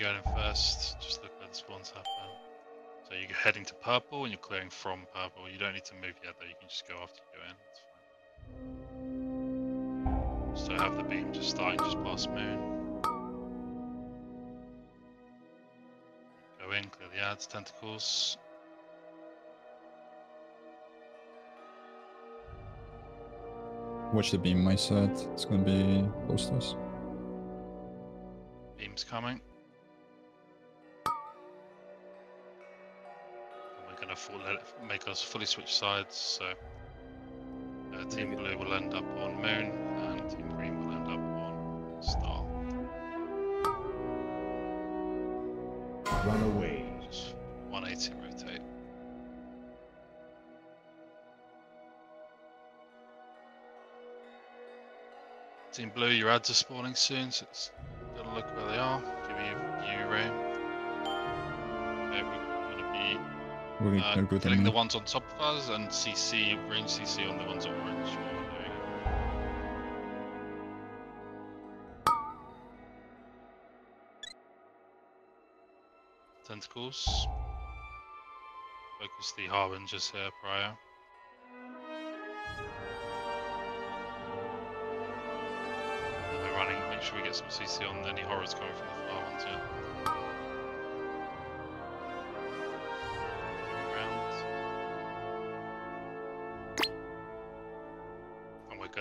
Going in first, just look where the spawns happen. So you're heading to purple and you're clearing from purple. You don't need to move yet though, you can just go after you go in. It's fine. So have the beam just starting just past moon. Go in, clear the ads, tentacles. Watch the beam my side. It's gonna be close to us. Beam's coming. And we're gonna full, let it make us fully switch sides, so uh, Team Blue will end up on Moon and Team Green will end up on Star. Run away. Just 180 rotate. Team Blue, your ads are spawning soon, so it's gotta look where they are. We're uh, gonna go killing the ones on top of us and CC, range CC on the ones on orange. Tentacles. Focus the harbingers here prior. We're running, make sure we get some CC on any horrors coming from the far ones, yeah.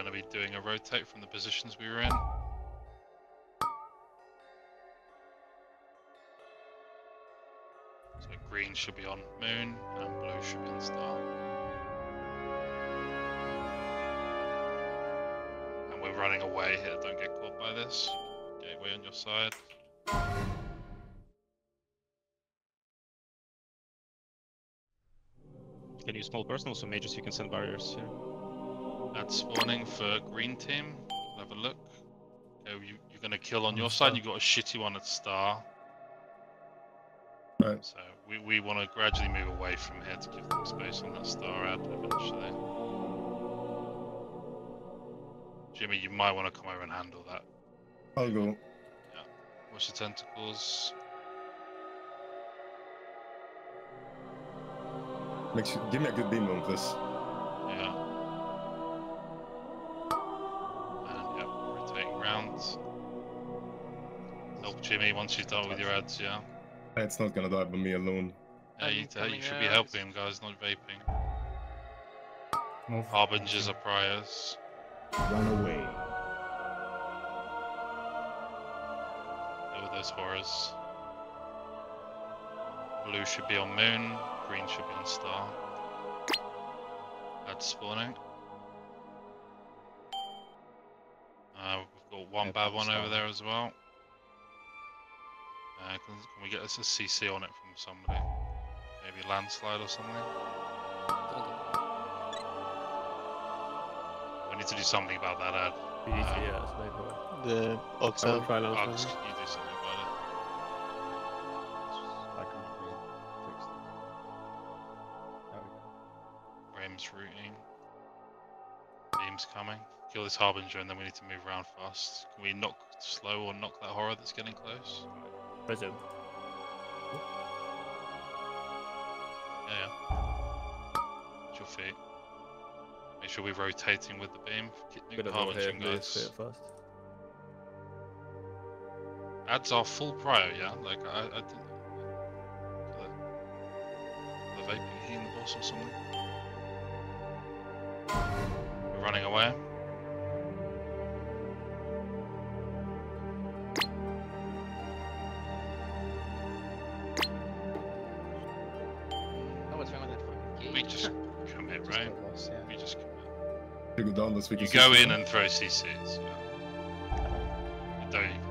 Going to be doing a rotate from the positions we were in. So green should be on moon and blue should be on star. And we're running away here, don't get caught by this. Gateway on your side. Can use small personal, so mages you can send barriers here. Add spawning for green team. Have a look. Okay, you, you're gonna kill on your side. You got a shitty one at star. Right. So we, we want to gradually move away from here to give them space on that star ad eventually. Jimmy, you might want to come over and handle that. I'll go. Yeah. Watch the tentacles. Make sure, give me a good beam on this. Rotating round. Help Jimmy once you're done with your ads, yeah. It's not gonna die by me alone. Yeah, you, uh, you should be helping him, guys, not vaping. Move. Harbingers are priors. Run away. There were those horrors. Blue should be on moon, green should be on star. Add spawning. Got one bad one over there as well. Uh, can, can we get us a CC on it from somebody? Maybe landslide or something? We need to do something about that ad. Yeah, sniper. The I will Oxel. try can you do something about it? I can't really fix them. There we go. Rame's routing. Beam's coming. Kill this Harbinger and then we need to move around fast. Can we knock slow or knock that horror that's getting close? Resume. Yeah, yeah. Your feet. Make sure we're rotating with the beam. Bit the of all here, Harbinger guys. first. Ads are full prior, yeah? Like, I, I think. The, vaping the boss or something. We're running away. Right? go yeah. We just commit. You go down this we You go in and throw CCs. Yeah. You don't even